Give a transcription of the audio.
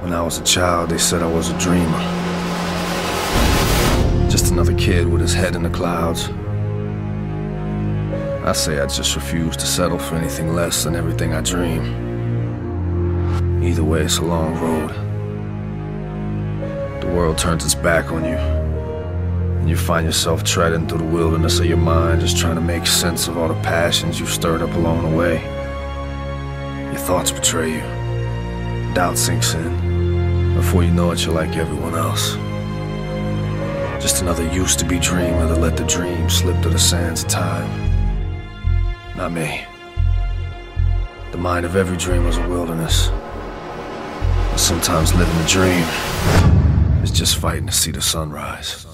When I was a child, they said I was a dreamer. Just another kid with his head in the clouds. I say I just refuse to settle for anything less than everything I dream. Either way, it's a long road. The world turns its back on you. And you find yourself treading through the wilderness of your mind, just trying to make sense of all the passions you've stirred up along the way. Your thoughts betray you. Doubt sinks in. Before you know it, you're like everyone else. Just another used to be dreamer that let the dream slip through the sands of time. Not me. The mind of every dreamer's a wilderness. But sometimes living the dream is just fighting to see the sunrise.